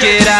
Get out.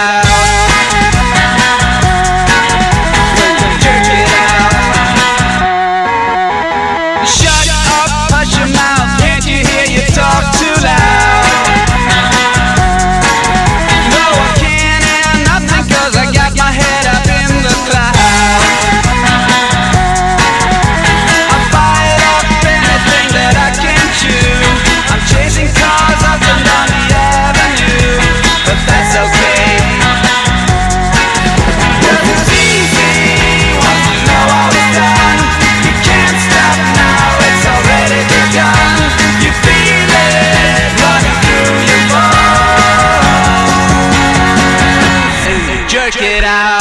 get out.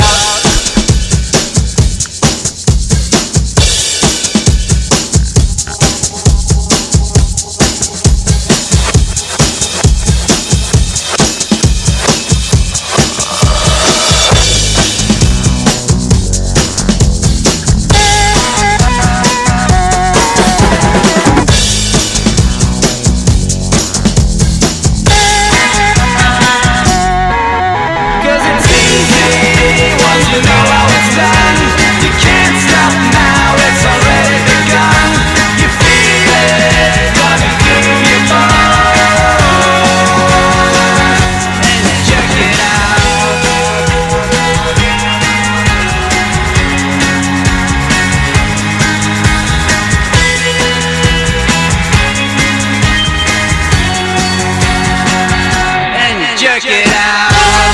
Bye.